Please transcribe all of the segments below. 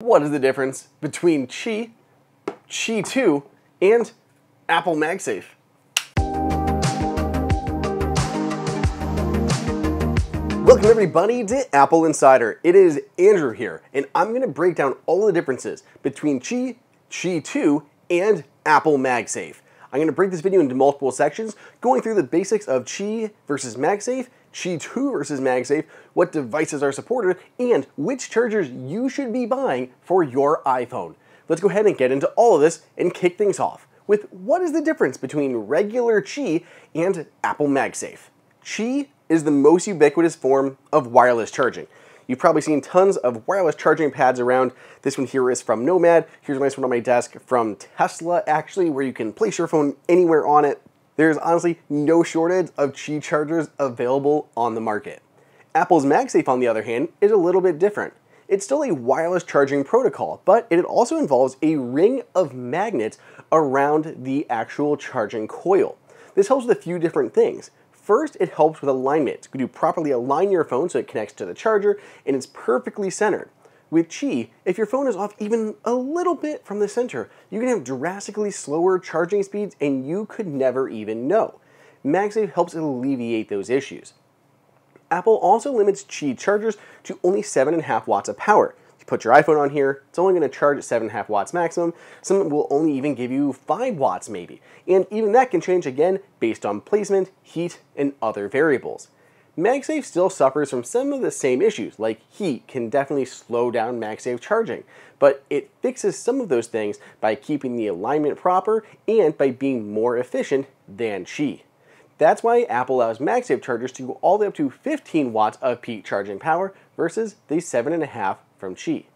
What is the difference between Qi, Qi 2, and Apple MagSafe? Welcome everybody to Apple Insider. It is Andrew here, and I'm going to break down all the differences between Qi, Qi 2, and Apple MagSafe. I'm going to break this video into multiple sections, going through the basics of Qi versus MagSafe, Qi 2 versus MagSafe, what devices are supported, and which chargers you should be buying for your iPhone. Let's go ahead and get into all of this and kick things off with what is the difference between regular Qi and Apple MagSafe. Qi is the most ubiquitous form of wireless charging. You've probably seen tons of wireless charging pads around. This one here is from Nomad. Here's a nice one on my desk from Tesla, actually, where you can place your phone anywhere on it. There's honestly no shortage of Qi chargers available on the market. Apple's MagSafe, on the other hand, is a little bit different. It's still a wireless charging protocol, but it also involves a ring of magnets around the actual charging coil. This helps with a few different things. First, it helps with alignment. You can properly align your phone so it connects to the charger and it's perfectly centered. With Qi, if your phone is off even a little bit from the center, you can have drastically slower charging speeds and you could never even know. MagSafe helps alleviate those issues. Apple also limits Qi chargers to only 7.5 watts of power. If you put your iPhone on here, it's only going to charge at 7.5 watts maximum. Some will only even give you 5 watts maybe. And even that can change again based on placement, heat, and other variables. MagSafe still suffers from some of the same issues, like heat can definitely slow down MagSafe charging, but it fixes some of those things by keeping the alignment proper and by being more efficient than Qi. That's why Apple allows MagSafe chargers to go all the way up to 15 watts of peak charging power versus the 7.5 from Qi.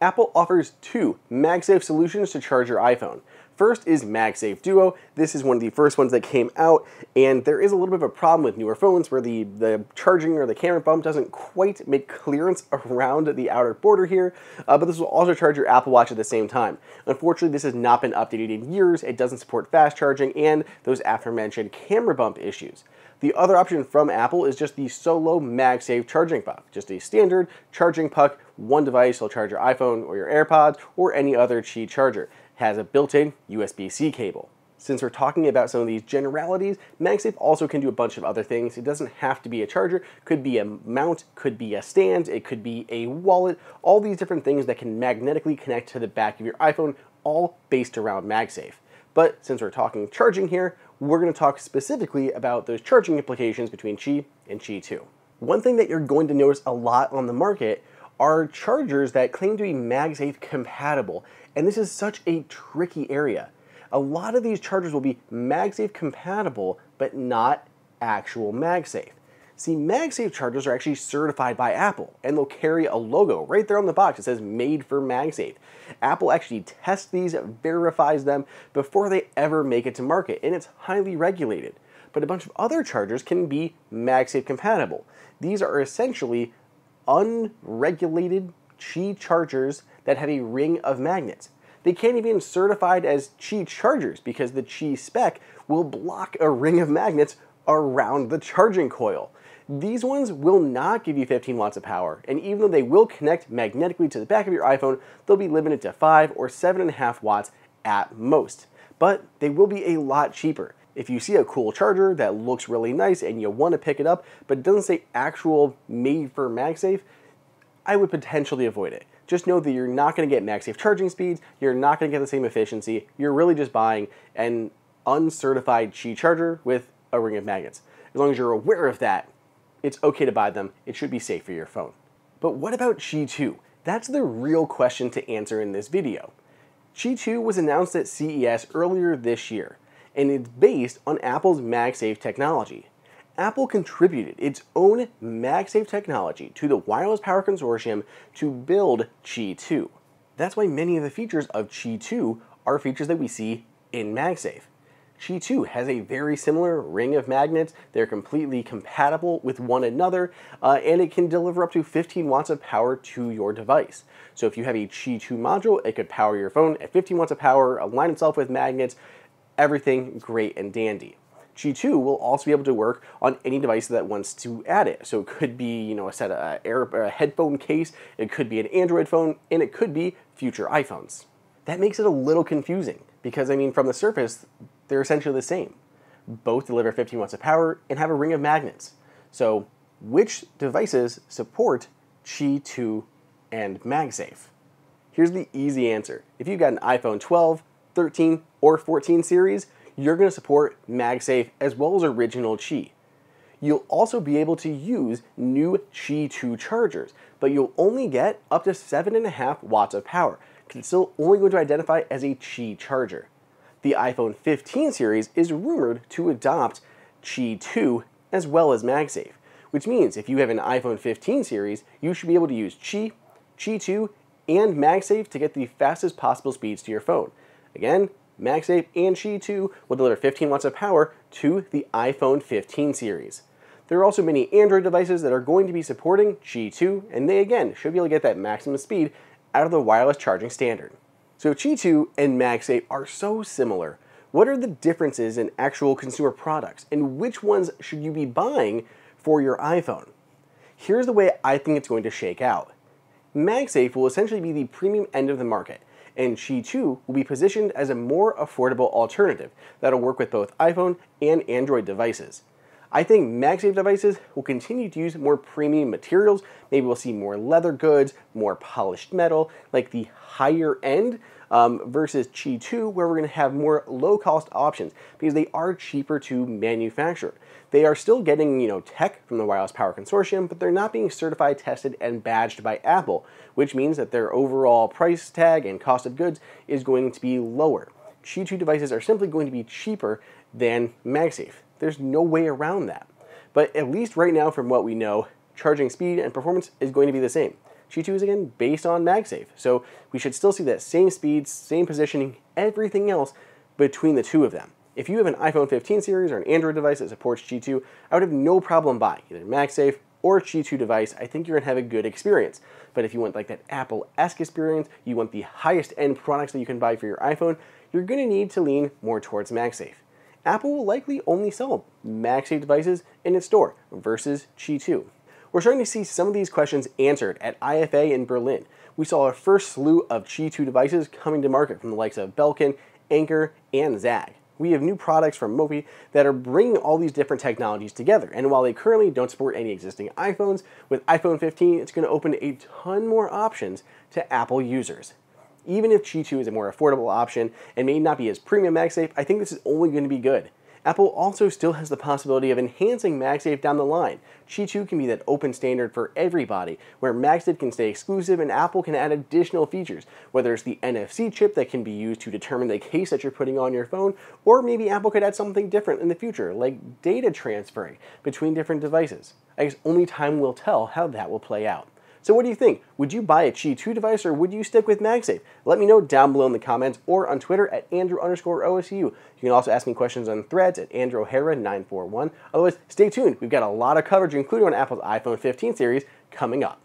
Apple offers two MagSafe solutions to charge your iPhone. First is MagSafe Duo. This is one of the first ones that came out, and there is a little bit of a problem with newer phones where the, the charging or the camera bump doesn't quite make clearance around the outer border here, uh, but this will also charge your Apple Watch at the same time. Unfortunately, this has not been updated in years. It doesn't support fast charging and those aforementioned camera bump issues. The other option from Apple is just the Solo MagSafe charging puck, just a standard charging puck, one device will charge your iPhone or your AirPods or any other Qi charger has a built-in USB-C cable. Since we're talking about some of these generalities, MagSafe also can do a bunch of other things. It doesn't have to be a charger, could be a mount, could be a stand, it could be a wallet, all these different things that can magnetically connect to the back of your iPhone, all based around MagSafe. But since we're talking charging here, we're going to talk specifically about those charging implications between Qi and Qi 2. One thing that you're going to notice a lot on the market are chargers that claim to be MagSafe compatible, and this is such a tricky area. A lot of these chargers will be MagSafe compatible, but not actual MagSafe. See, MagSafe chargers are actually certified by Apple, and they'll carry a logo right there on the box that says made for MagSafe. Apple actually tests these, verifies them before they ever make it to market, and it's highly regulated. But a bunch of other chargers can be MagSafe compatible. These are essentially unregulated Qi chargers that have a ring of magnets. They can't even be certified as Qi chargers because the Qi spec will block a ring of magnets around the charging coil. These ones will not give you 15 watts of power, and even though they will connect magnetically to the back of your iPhone, they'll be limited to 5 or 7.5 watts at most. But they will be a lot cheaper. If you see a cool charger that looks really nice and you want to pick it up, but it doesn't say actual made for MagSafe, I would potentially avoid it. Just know that you're not going to get MagSafe charging speeds, you're not going to get the same efficiency, you're really just buying an uncertified Qi charger with a ring of magnets. As long as you're aware of that, it's okay to buy them. It should be safe for your phone. But what about Qi 2? That's the real question to answer in this video. Qi 2 was announced at CES earlier this year and it's based on Apple's MagSafe technology. Apple contributed its own MagSafe technology to the Wireless Power Consortium to build Qi 2. That's why many of the features of Qi 2 are features that we see in MagSafe. Qi 2 has a very similar ring of magnets. They're completely compatible with one another, uh, and it can deliver up to 15 watts of power to your device. So if you have a Qi 2 module, it could power your phone at 15 watts of power, align itself with magnets, everything great and dandy. Qi 2 will also be able to work on any device that wants to add it. So it could be, you know, a set of uh, air, a headphone case, it could be an Android phone, and it could be future iPhones. That makes it a little confusing because, I mean, from the surface, they're essentially the same. Both deliver 15 watts of power and have a ring of magnets. So, which devices support Qi 2 and MagSafe? Here's the easy answer. If you've got an iPhone 12, 13, or 14 series, you're going to support MagSafe as well as original Qi. You'll also be able to use new Qi 2 chargers, but you'll only get up to 7.5 watts of power, because it's still only going to identify as a Qi charger. The iPhone 15 series is rumored to adopt Qi 2 as well as MagSafe, which means if you have an iPhone 15 series, you should be able to use Qi, Qi 2, and MagSafe to get the fastest possible speeds to your phone. Again, MagSafe and Qi 2 will deliver 15 watts of power to the iPhone 15 series. There are also many Android devices that are going to be supporting Qi 2, and they again should be able to get that maximum speed out of the wireless charging standard. So Qi 2 and MagSafe are so similar. What are the differences in actual consumer products, and which ones should you be buying for your iPhone? Here's the way I think it's going to shake out. MagSafe will essentially be the premium end of the market, and Qi 2 will be positioned as a more affordable alternative that'll work with both iPhone and Android devices. I think MagSafe devices will continue to use more premium materials. Maybe we'll see more leather goods, more polished metal, like the higher end um, versus Qi 2, where we're going to have more low cost options because they are cheaper to manufacture. They are still getting, you know, tech from the Wireless Power Consortium, but they're not being certified, tested, and badged by Apple, which means that their overall price tag and cost of goods is going to be lower. Qi 2 devices are simply going to be cheaper than MagSafe. There's no way around that. But at least right now, from what we know, charging speed and performance is going to be the same. 2 is again based on MagSafe, so we should still see that same speed, same positioning, everything else between the two of them. If you have an iPhone 15 series or an Android device that supports Qi 2, I would have no problem buying either MagSafe or Qi 2 device. I think you're to have a good experience. But if you want like that Apple-esque experience, you want the highest end products that you can buy for your iPhone, you're going to need to lean more towards MagSafe. Apple will likely only sell MagSafe devices in its store versus Qi 2. We're starting to see some of these questions answered at IFA in Berlin. We saw a first slew of Qi 2 devices coming to market from the likes of Belkin, Anker, and ZAGG. we have new products from Mophie that are bringing all these different technologies together. And while they currently don't support any existing iPhones, with iPhone 15, it's going to open a ton more options to Apple users. Even if Qi 2 is a more affordable option and may not be as premium MagSafe, I think this is only going to be good. Apple also still has the possibility of enhancing MagSafe down the line. Qi 2 can be that open standard for everybody, where MagSafe can stay exclusive and Apple can add additional features, whether it's the NFC chip that can be used to determine the case that you're putting on your phone, or maybe Apple could add something different in the future, like data transferring between different devices. I guess only time will tell how that will play out. So what do you think? Would you buy a Qi 2 device or would you stick with MagSafe? Let me know down below in the comments or on Twitter at Andrew underscore OSU. You can also ask me questions on threads at Andrew O'Hara 941 Otherwise, stay tuned. We've got a lot of coverage, including on Apple's iPhone 15 series, coming up.